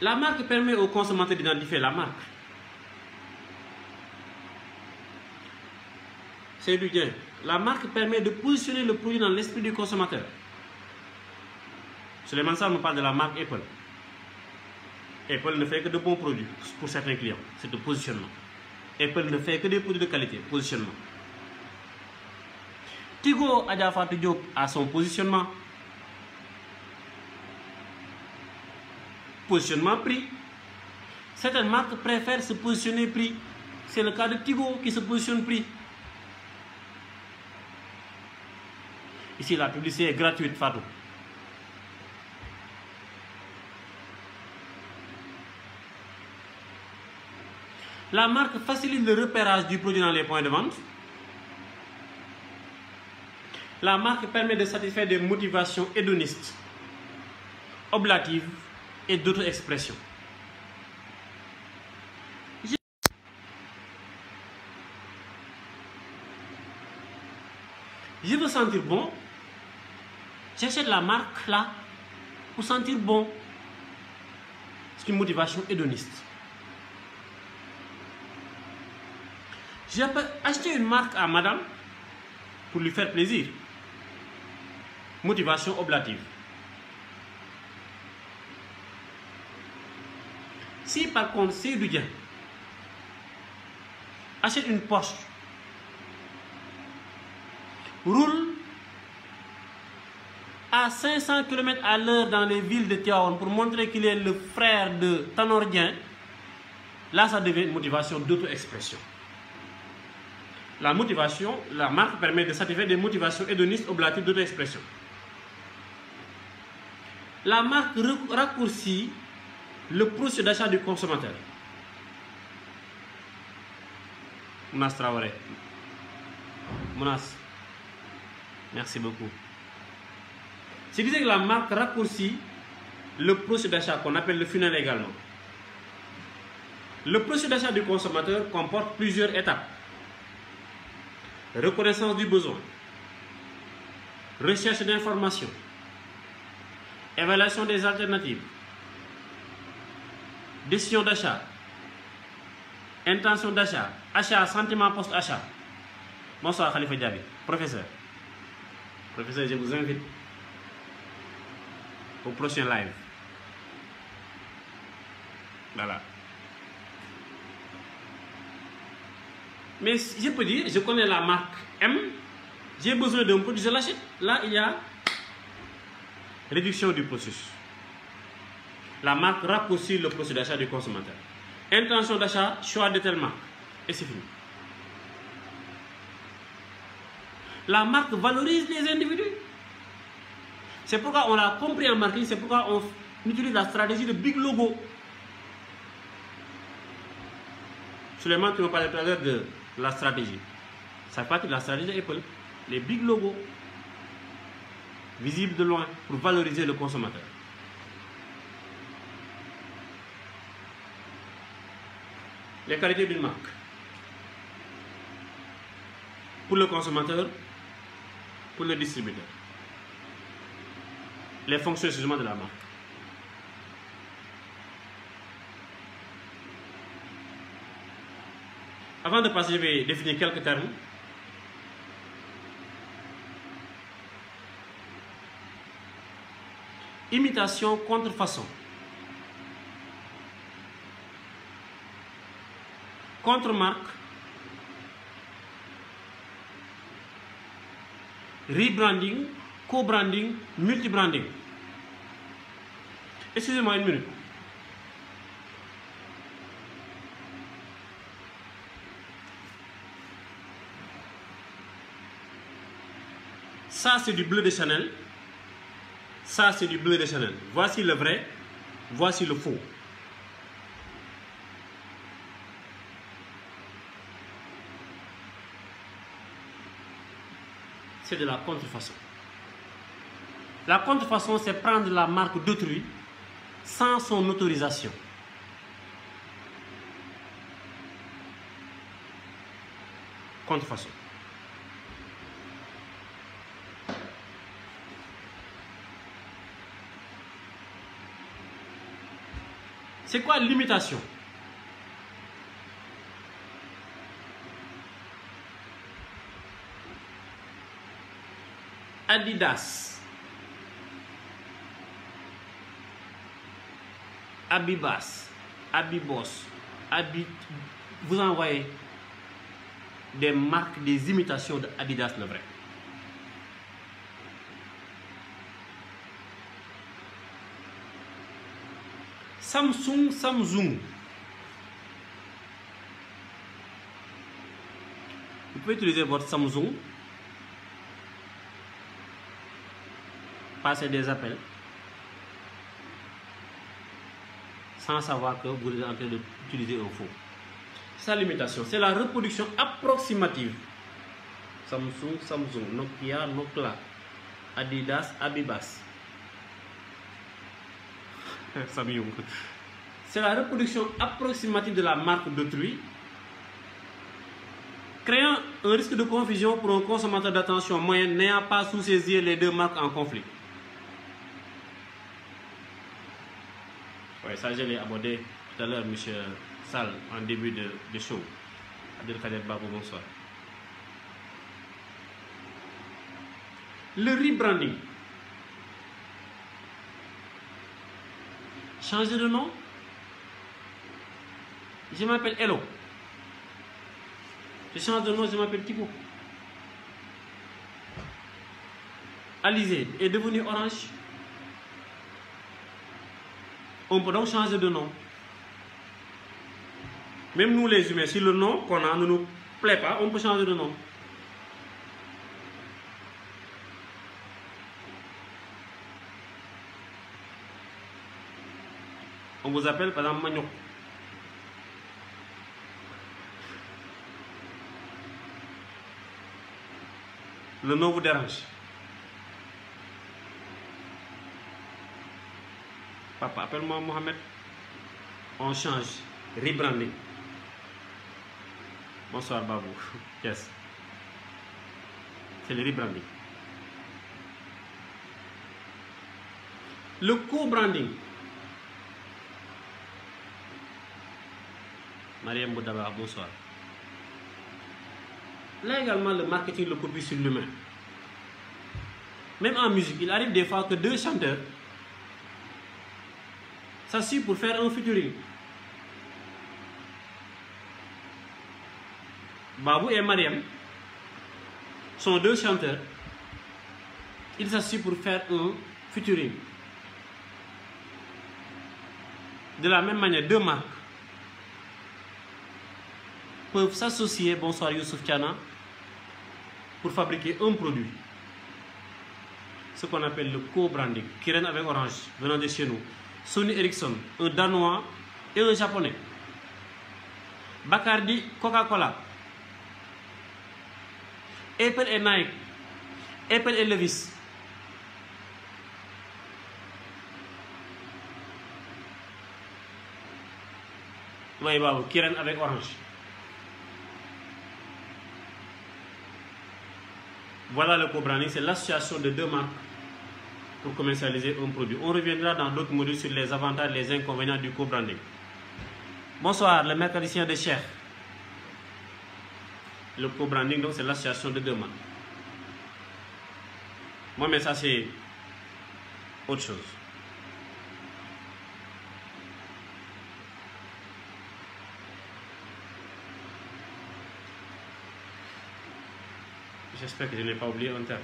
La marque permet au consommateur d'identifier la marque. C'est du bien. La marque permet de positionner le produit dans l'esprit du consommateur. Suleiman Sall me parle de la marque Apple. Apple ne fait que de bons produits pour certains clients. C'est le positionnement. Apple ne fait que des produits de qualité, positionnement. Tigo Adjafat Diop a son positionnement. Positionnement prix. Certaines marques préfèrent se positionner prix. C'est le cas de Tigo qui se positionne prix. Ici, la publicité est gratuite, Fatou. La marque facilite le repérage du produit dans les points de vente. La marque permet de satisfaire des motivations hédonistes, oblatives et d'autres expressions. Je veux sentir bon. J'achète la marque là pour sentir bon. C'est une motivation hédoniste. Peux acheter une marque à madame pour lui faire plaisir. Motivation oblative. Si par contre c'est du bien, achète une Porsche, roule à 500 km à l'heure dans les villes de Tiawan pour montrer qu'il est le frère de Tanordien, là ça devient une motivation d'auto-expression. La motivation, la marque permet de satisfaire des motivations hédonistes oblatives d'auto-expression. La marque raccourcit le processus d'achat du consommateur. Mounas Traoré. Mounas. Merci beaucoup. Je disais que la marque raccourcit le processus d'achat qu'on appelle le funnel également. Le processus d'achat du consommateur comporte plusieurs étapes. Reconnaissance du besoin, recherche d'informations, évaluation des alternatives, décision d'achat, intention d'achat, achat, sentiment post-achat. Bonsoir Khalifa Diaby, professeur. Professeur, je vous invite au prochain live. Voilà. Mais je peux dire, je connais la marque M, j'ai besoin d'un produit, je l'achète. Là, il y a réduction du processus. La marque raccourcit le processus d'achat du consommateur. Intention d'achat, choix de telle marque. Et c'est fini. La marque valorise les individus. C'est pourquoi on l'a compris en marketing, c'est pourquoi on utilise la stratégie de big logo. Suleiman, tu me parlais tout à l'heure de la stratégie. Ça fait partie de la stratégie Apple. Les big logos, visibles de loin, pour valoriser le consommateur. Les qualités d'une marque. Pour le consommateur, pour le distributeur. Les fonctions de la marque. Avant de passer, je vais définir quelques termes. Imitation, contrefaçon. Contre-marque. Rebranding, co-branding, multi-branding. Excusez-moi une minute. Ça, c'est du bleu de Chanel. Ça, c'est du bleu de Chanel. Voici le vrai, voici le faux. C'est de la contrefaçon. La contrefaçon, c'est prendre la marque d'autrui sans son autorisation. Contrefaçon. C'est quoi l'imitation? Adidas, Abibas, Abibos, Abit, vous envoyez des marques, des imitations d'Adidas le vrai. Samsung, Samsung. Vous pouvez utiliser votre Samsung, passer des appels, sans savoir que vous êtes en train d'utiliser un faux. Sa limitation, c'est la reproduction approximative. Samsung, Samsung, Nokia, Nokia, Adidas, Abibas. C'est la reproduction approximative de la marque d'autrui, créant un risque de confusion pour un consommateur d'attention moyenne n'ayant pas sous ses yeux les deux marques en conflit. Ça je l'ai abordé tout à l'heure, M. Sall, en début de, show. Abdelkader Babou, bonsoir. Le rebranding. Changer de nom. Je m'appelle Hello. Je change de nom, je m'appelle Thibaut. Alizé est devenu Orange. On peut donc changer de nom. Même nous les humains, si le nom qu'on a ne nous plaît pas, on peut changer de nom. On vous appelle par exemple Magnoc. Le nom vous dérange. Papa, appelle-moi Mohamed. On change. Rebranding. Bonsoir Babou. Yes. C'est le rebranding. Le co-branding. Mariam Boudaba, bonsoir. Là également, le marketing le copie sur l'humain. Même en musique, il arrive des fois que deux chanteurs pour faire un featuring. Babou et Mariam sont deux chanteurs. Ils s'assuient pour faire un Futurine. De la même manière, deux marques peuvent s'associer, bonsoir Youssouf Tiana, pour fabriquer un produit. Ce qu'on appelle le co-branding, Kiren avec Orange, venant de chez nous. Sony Ericsson, un Danois et un Japonais. Bacardi, Coca-Cola. Apple et Nike. Apple et Levis. Oui, bravo, Kiren avec Orange. Voilà le co-branding, c'est l'association de deux marques pour commercialiser un produit. On reviendra dans d'autres modules sur les avantages et les inconvénients du co-branding. Bonsoir, le mécanicien de Cher. Le co-branding, donc, c'est l'association de marques. Moi, mais ça, c'est autre chose. J'espère que je n'ai pas oublié un terme.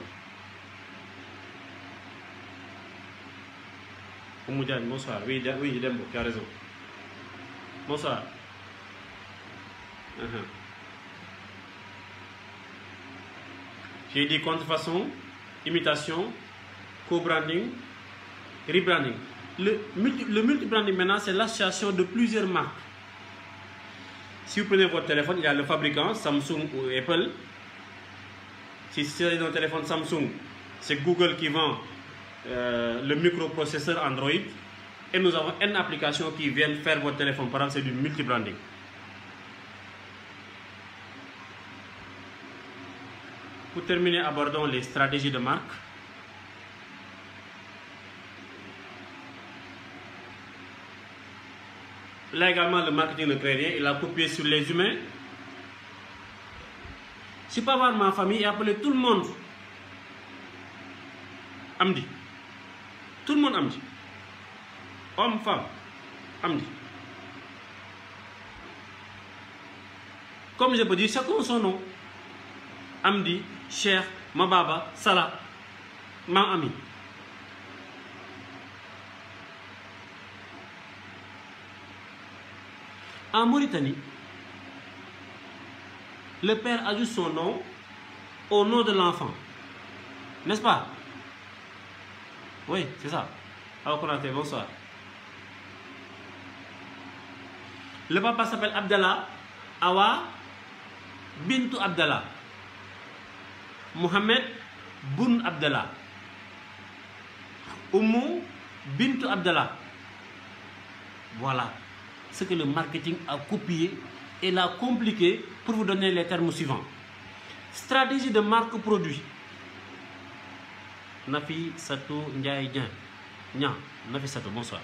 Oumoudiane, bonsoir. Oui, oui, Dembo, tu as raison. Bonsoir. Uh -huh. J'ai dit contrefaçon, imitation, co-branding, rebranding. Le, le multi-branding maintenant, c'est l'association de plusieurs marques. Si vous prenez votre téléphone, il y a le fabricant, Samsung ou Apple. Si c'est un téléphone Samsung, c'est Google qui vend euh, le microprocesseur Android. Et nous avons une application qui vient faire votre téléphone. Par exemple, c'est du multi-branding. Pour terminer, abordons les stratégies de marque. Là également, le marketing ne crée rien. Il a copié sur les humains. Je peux avoir ma famille et appeler tout le monde Amdi. Tout le monde Amdi. Homme, femme, Amdi. Comme je peux dire, chacun son nom. Amdi, Cher, Mababa, Salah, Ma Ami. En Mauritanie, le père ajoute son nom au nom de l'enfant. N'est-ce pas? Oui, c'est ça. Alors, bonsoir. Le papa s'appelle Abdallah, Awa, Bintou Abdallah. Mohamed Boun Abdallah. Oumou Bintou Abdallah. Voilà ce que le marketing a copié et l'a compliqué pour vous donner les termes suivants. Stratégie de marque produit. Nafi Sato Ndiaye. Nafi Sato, bonsoir.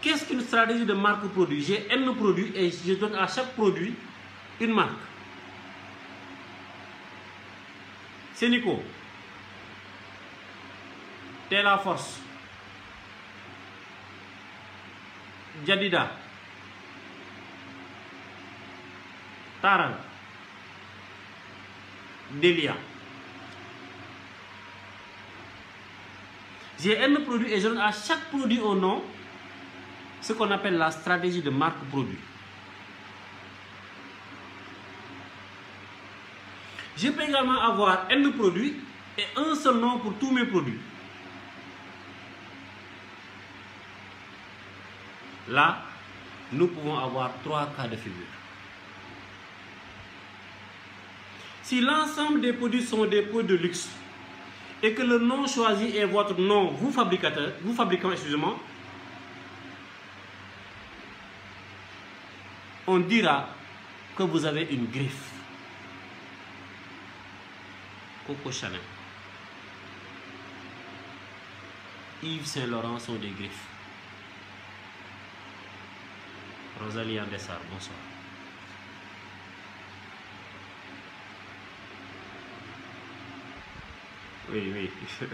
Qu'est-ce qu'une stratégie de marque produit? J'ai un produit et je donne à chaque produit une marque. C'est Nico. T'es la force. Jadida. Taran. Delia. J'ai un produit et je donne à chaque produit au nom ce qu'on appelle la stratégie de marque produit. Je peux également avoir un produit et un seul nom pour tous mes produits. Là, nous pouvons avoir trois cas de figure. Si l'ensemble des produits sont des produits de luxe et que le nom choisi est votre nom, vous fabricateur, vous fabricant, excusez-moi, on dira que vous avez une griffe. Coco Chanel. Yves Saint-Laurent sont des griffes. Rosalie Andessar, bonsoir. Oui, oui.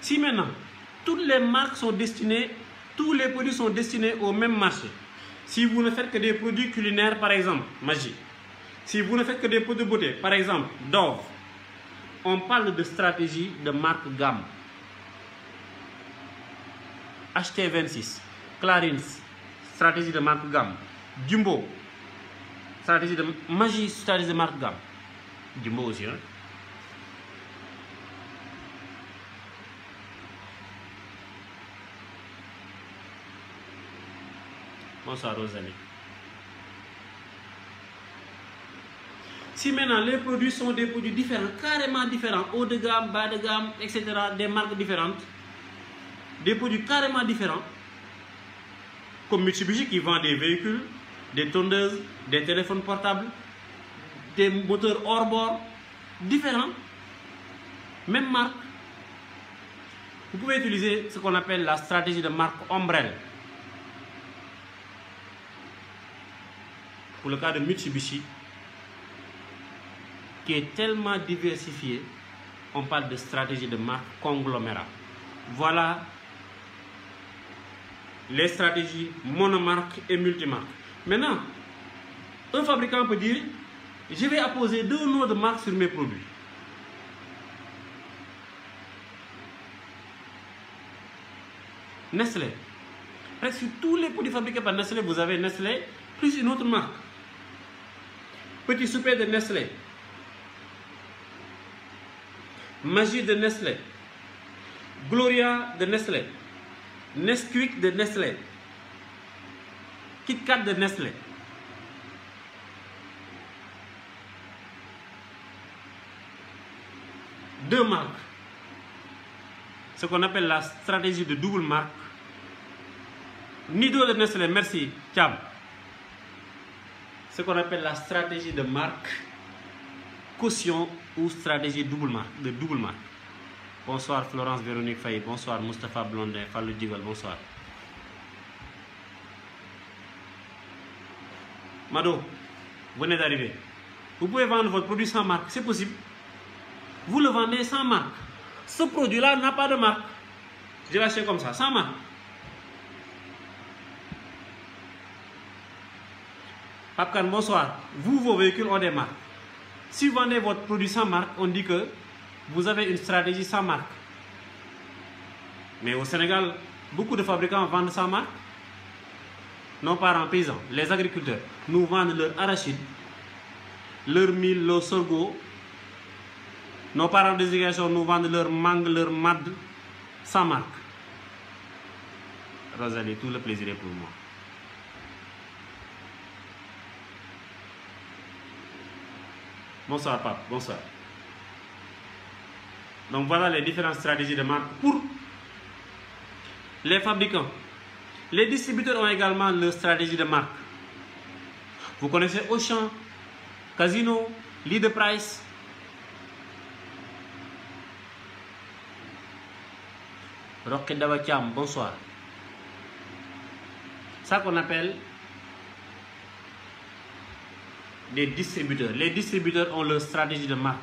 si maintenant, toutes les marques sont destinées, tous les produits sont destinés au même marché, si vous ne faites que des produits culinaires, par exemple, magie, Si vous ne faites que des pots de beauté, par exemple, Dove, on parle de stratégie de marque gamme. HT26, Clarins, stratégie de marque gamme. Jumbo, stratégie de Magie, stratégie de marque gamme. Jumbo aussi, hein. Bonsoir Rosalie. Si maintenant les produits sont des produits différents, carrément différents, haut de gamme, bas de gamme, etc., des marques différentes, des produits carrément différents, comme Mitsubishi qui vend des véhicules, des tondeuses, des téléphones portables, des moteurs hors bord, différents, même marque. Vous pouvez utiliser ce qu'on appelle la stratégie de marque ombrelle. Pour le cas de Mitsubishi, qui est tellement diversifié, on parle de stratégie de marque conglomérat. Voilà les stratégies monomarques et multimarques. Maintenant, un fabricant peut dire, je vais apposer deux noms de marque sur mes produits. Nestlé. Presque tous les produits fabriqués par Nestlé, vous avez Nestlé plus une autre marque. Petit souper de Nestlé. Magie de Nestlé. Gloria de Nestlé. Nesquik de Nestlé. KitKat de Nestlé. Deux marques. Ce qu'on appelle la stratégie de double marque. Nido de Nestlé, merci, Tcham. Ce qu'on appelle la stratégie de marque caution ou stratégie double marque, de double marque. Bonsoir Florence Véronique Faye, bonsoir Mustapha Blondin, Fallou bonsoir. Mado, vous venez d'arriver. Vous pouvez vendre votre produit sans marque, c'est possible. Vous le vendez sans marque. Ce produit-là n'a pas de marque. Je l'achète comme ça, sans marque. Papkan, bonsoir. Vous, vos véhicules ont des marques. Si vous vendez votre produit sans marque, on dit que vous avez une stratégie sans marque. Mais au Sénégal, beaucoup de fabricants vendent sans marque. Nos parents paysans, les agriculteurs, nous vendent leur arachide, leur mil, leur sorgho. Nos parents d'éducation nous vendent leur mangue, leur mad sans marque. Rosalie, tout le plaisir est pour moi. Bonsoir, Pape. Bonsoir. Donc voilà les différentes stratégies de marque pour les fabricants. Les distributeurs ont également leur stratégie de marque. Vous connaissez Auchan, Casino, Leader Price. Rocket bonsoir. Ça qu'on appelle des distributeurs. Les distributeurs ont leur stratégie de marque.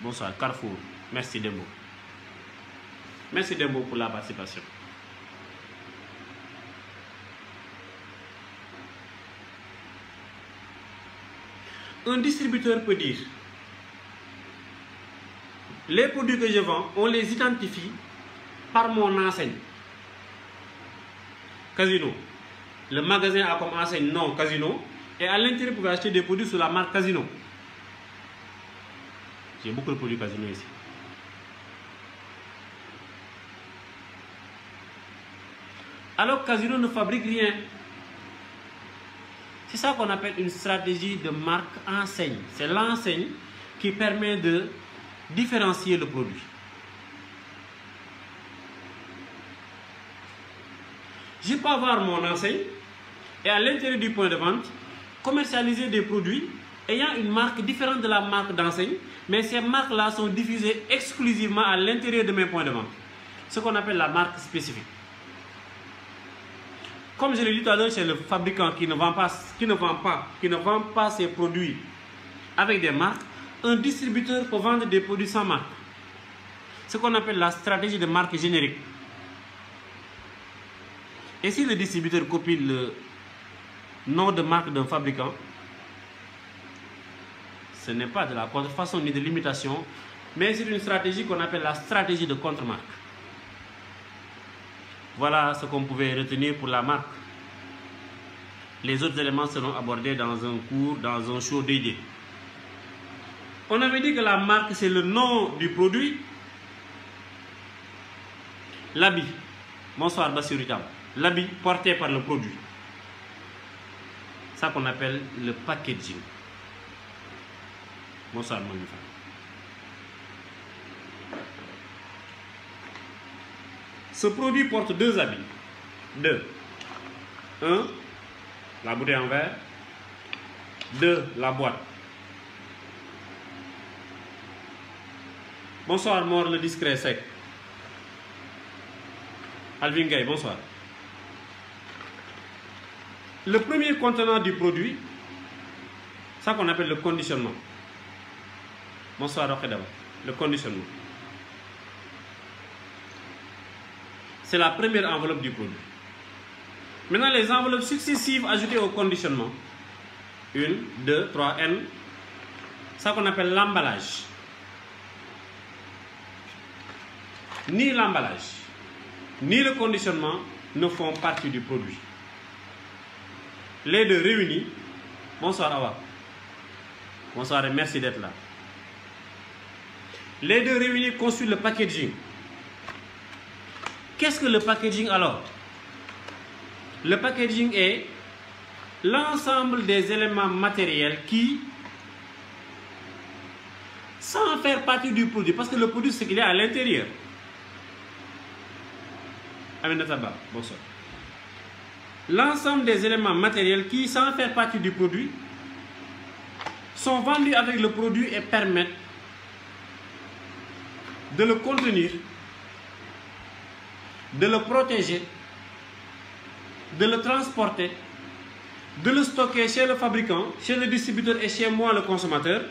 Bonsoir. Carrefour, merci Dembo. Merci Dembo pour la participation. Un distributeur peut dire les produits que je vends, on les identifie par mon enseigne. Casino, le magasin a comme enseigne non Casino et à l'intérieur vous pouvez acheter des produits sous la marque Casino. J'ai beaucoup de produits Casino ici. Alors Casino ne fabrique rien. C'est ça qu'on appelle une stratégie de marque enseigne. C'est l'enseigne qui permet de différencier le produit. Je peux avoir mon enseigne et à l'intérieur du point de vente, commercialiser des produits ayant une marque différente de la marque d'enseigne, mais ces marques-là sont diffusées exclusivement à l'intérieur de mes points de vente. Ce qu'on appelle la marque spécifique. Comme je l'ai dit tout à l'heure, c'est le fabricant qui ne, vend pas, qui ne vend pas, qui ne vend pas ses produits avec des marques. Un distributeur peut vendre des produits sans marque. Ce qu'on appelle la stratégie de marque générique. Et si le distributeur copie le, nom de marque d'un fabricant, ce n'est pas de la contrefaçon ni de l'imitation, mais c'est une stratégie qu'on appelle la stratégie de contre-marque. Voilà ce qu'on pouvait retenir pour la marque. Les autres éléments seront abordés dans un cours, dans un show dédié. On avait dit que la marque, c'est le nom du produit. L'habit. Bonsoir, Bassiritam. L'habit porté par le produit. Ça qu'on appelle le packaging. Bonsoir, Ce produit porte deux habits. Deux. Un, la bouteille en verre. Deux, la boîte. Bonsoir, Mort le discret sec. Alvin Gay, bonsoir. Le premier contenant du produit, ça qu'on appelle le conditionnement. Bonsoir, Rokedaba. Le conditionnement. C'est la première enveloppe du produit. Maintenant, les enveloppes successives ajoutées au conditionnement. Une, deux, trois, N. Ça qu'on appelle l'emballage. Ni l'emballage, ni le conditionnement ne font partie du produit. Les deux réunis. Bonsoir Awa. Bonsoir et merci d'être là. Les deux réunis constituent le packaging. Qu'est-ce que le packaging alors? Le packaging est l'ensemble des éléments matériels qui, sans faire partie du produit, parce que le produit c'est qu'il est à l'intérieur. Aminata Ba, bonsoir. L'ensemble des éléments matériels qui, sans faire partie du produit, sont vendus avec le produit et permettent de le contenir, de le protéger, de le transporter, de le stocker chez le fabricant, chez le distributeur et chez moi le consommateur,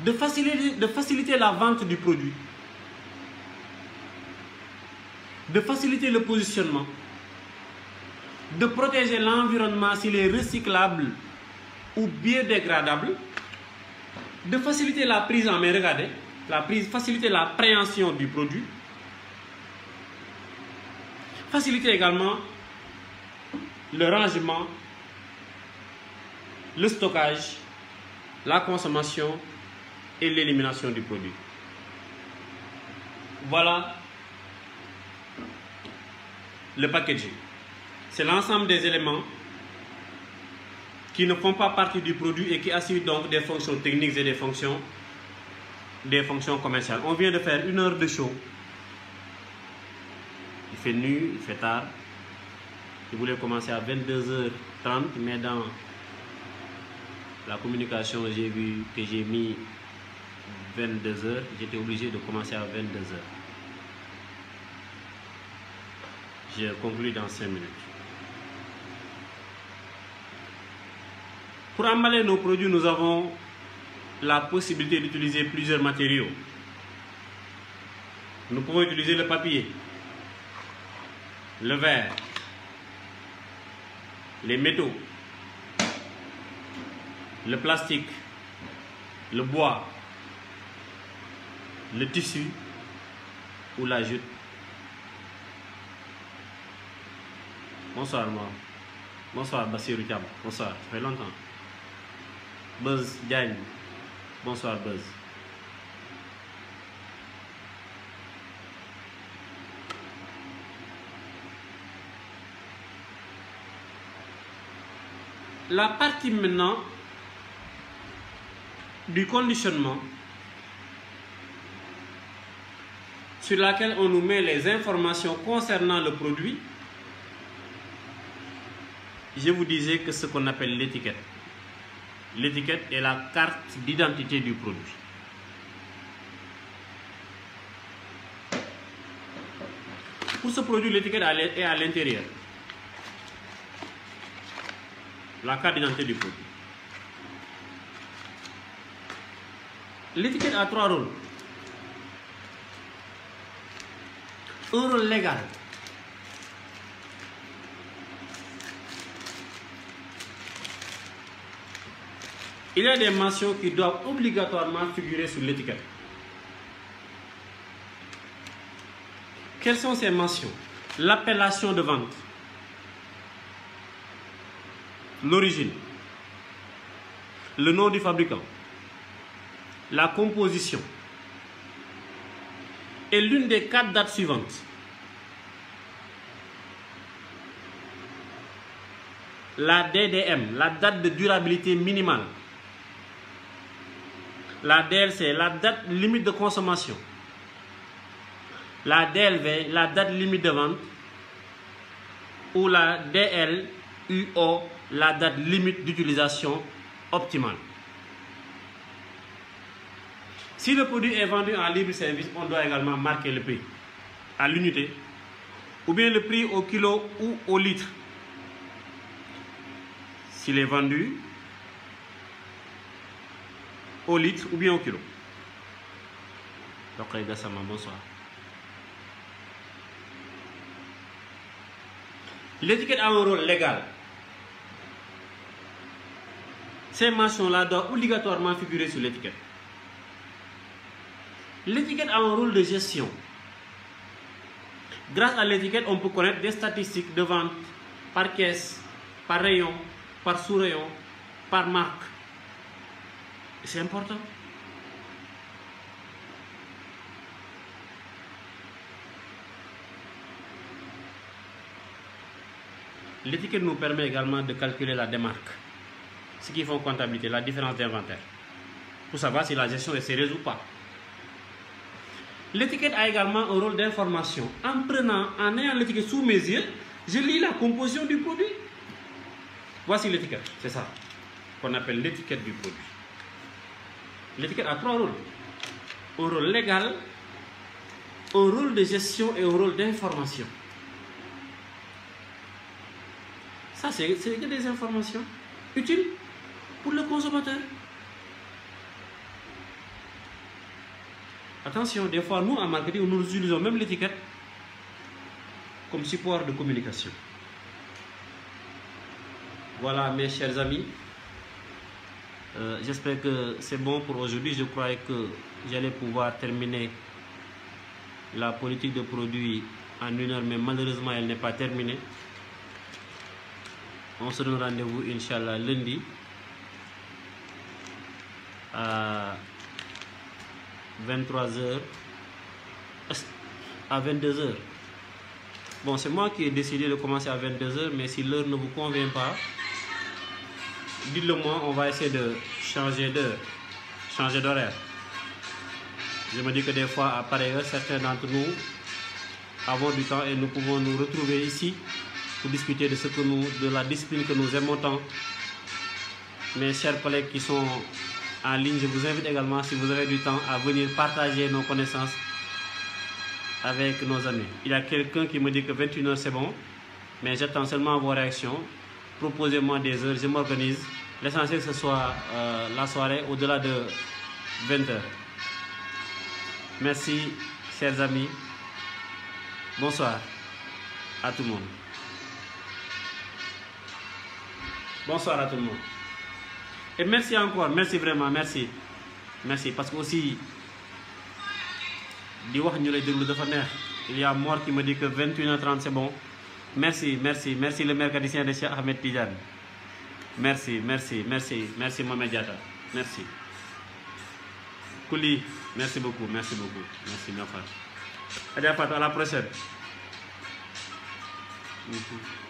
de faciliter, la vente du produit, de faciliter le positionnement, de protéger l'environnement s'il est recyclable ou biodégradable, de faciliter la prise en main, regardez, la prise, faciliter la préhension du produit, faciliter également le rangement, le stockage, la consommation et l'élimination du produit. Voilà le packaging. C'est l'ensemble des éléments qui ne font pas partie du produit et qui assurent donc des fonctions techniques et des fonctions, des fonctions commerciales. On vient de faire une heure de show. Il fait nuit, il fait tard. Je voulais commencer à 22h30, mais dans la communication, j'ai vu que j'ai mis 22h. J'étais obligé de commencer à 22h. Je conclue dans 5 minutes. Pour emballer nos produits, nous avons la possibilité d'utiliser plusieurs matériaux. Nous pouvons utiliser le papier, le verre, les métaux, le plastique, le bois, le tissu ou la jute. Bonsoir, moi. Bonsoir, Bassirou. Bonsoir, ça fait longtemps. Buzz Diagne. Bonsoir, Buzz. La partie maintenant du conditionnement sur laquelle on nous met les informations concernant le produit, je vous disais que ce qu'on appelle l'étiquette. L'étiquette est la carte d'identité du produit. Pour ce produit, l'étiquette est à l'intérieur. La carte d'identité du produit. L'étiquette a trois rôles. Un rôle légal. Il y a des mentions qui doivent obligatoirement figurer sur l'étiquette. Quelles sont ces mentions? L'appellation de vente, l'origine, le nom du fabricant, la composition et l'une des quatre dates suivantes. La DDM, la date de durabilité minimale. La DLC, la date limite de consommation. La DLV, la date limite de vente. Ou la DLUO, la date limite d'utilisation optimale. Si le produit est vendu en libre service, on doit également marquer le prix à l'unité, ou bien le prix au kilo ou au litre. S'il est vendu au litre ou bien au kilo. Donc, Gassama, bonsoir. L'étiquette a un rôle légal. Ces mentions-là doivent obligatoirement figurer sur l'étiquette. L'étiquette a un rôle de gestion. Grâce à l'étiquette, on peut connaître des statistiques de vente par caisse, par rayon, par sous-rayon, par marque. C'est important. L'étiquette nous permet également de calculer la démarque, ce qui font comptabilité, la différence d'inventaire, pour savoir si la gestion est sérieuse ou pas. L'étiquette a également un rôle d'information. En prenant, en ayant l'étiquette sous mes yeux, je lis la composition du produit. Voici l'étiquette, c'est ça qu'on appelle l'étiquette du produit. L'étiquette a trois rôles. Un rôle légal, un rôle de gestion et un rôle d'information. Ça, c'est des informations utiles pour le consommateur. Attention, des fois, nous, en marketing, nous utilisons même l'étiquette comme support de communication. Voilà, mes chers amis. Euh, J'espère que c'est bon pour aujourd'hui. Je croyais que j'allais pouvoir terminer la politique de produits en une heure, mais malheureusement, elle n'est pas terminée. On se donne rendez-vous, Inch'Allah, lundi à 23h à 22h. Bon, c'est moi qui ai décidé de commencer à 22h, mais si l'heure ne vous convient pas, dites-le moi, on va essayer de changer d'heure, changer d'horaire. Je me dis que des fois, à pareille heure, certains d'entre nous avons du temps et nous pouvons nous retrouver ici pour discuter de ce que nous, de la discipline que nous aimons tant. Mes chers collègues qui sont en ligne, je vous invite également, si vous avez du temps, à venir partager nos connaissances avec nos amis. Il y a quelqu'un qui me dit que 21h c'est bon, mais j'attends seulement vos réactions. Proposez-moi des heures, je m'organise. L'essentiel ce soit euh, la soirée au-delà de 20h. Merci, chers amis. Bonsoir à tout le monde. Bonsoir à tout le monde. Et merci encore, merci vraiment, merci. Merci, parce que aussi, il y a mort qui me dit que 21h30 c'est bon. Merci, merci, merci le mercadicien de Cheikh Ahmed Tijan. Merci, merci, merci, merci Mohamed Diata. Merci. Kouli, merci beaucoup, merci beaucoup. Merci, Niafat. À la prochaine. Mm -hmm.